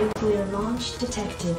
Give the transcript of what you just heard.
nuclear launch detected.